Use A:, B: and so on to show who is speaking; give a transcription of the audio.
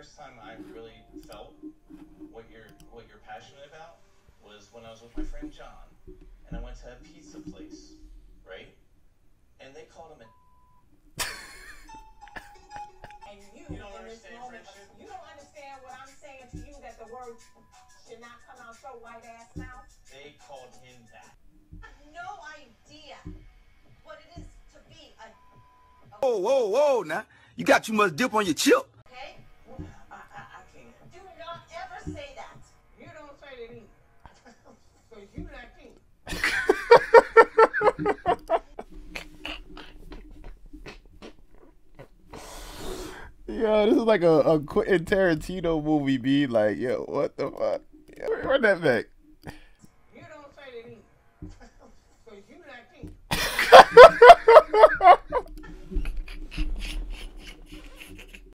A: first time I really felt what you're what you're passionate about was when I was with my friend John, and I went to a pizza place, right? And they called him a.
B: And you,
A: You don't
B: in this
A: understand
B: moment,
A: friendship?
B: you don't understand what I'm saying to you that the word should not come out your white ass mouth.
A: They called him that.
C: no idea what it is to be a
D: Whoa, whoa, whoa! Now you got too much dip on your chip.
C: Do not ever say that.
B: You don't say that either. Cause you not king.
E: Yo, this is like a, a Quentin Tarantino movie, be like, yo, what the fuck? Yeah, run that back.